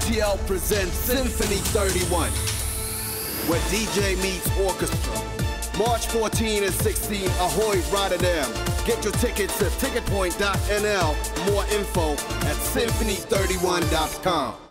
RTL presents Symphony 31, where DJ meets orchestra. March 14 and 16, Ahoy, Rotterdam. Get your tickets at ticketpoint.nl. More info at symphony31.com.